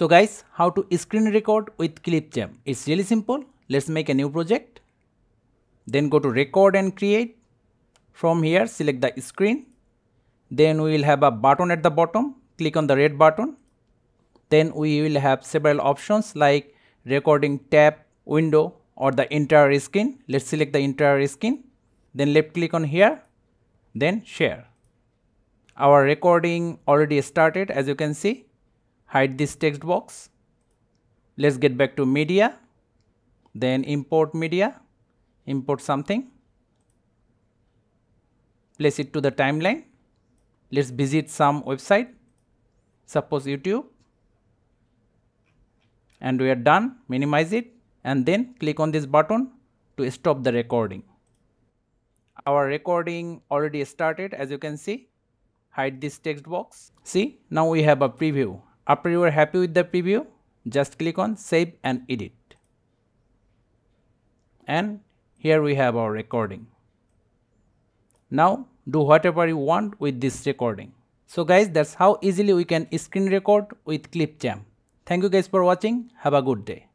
So guys, how to screen record with Clipchamp? It's really simple. Let's make a new project. Then go to record and create. From here, select the screen. Then we will have a button at the bottom. Click on the red button. Then we will have several options like recording tab, window or the entire screen. Let's select the entire screen. Then left click on here. Then share. Our recording already started as you can see hide this text box. Let's get back to media, then import media, import something, place it to the timeline. Let's visit some website, suppose YouTube, and we are done. Minimize it and then click on this button to stop the recording. Our recording already started as you can see. Hide this text box. See, now we have a preview after you are happy with the preview, just click on save and edit. And here we have our recording. Now do whatever you want with this recording. So guys, that's how easily we can screen record with Clipchamp. Thank you guys for watching. Have a good day.